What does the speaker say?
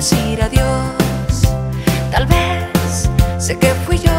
decir adiós. Tal vez sé que fui yo.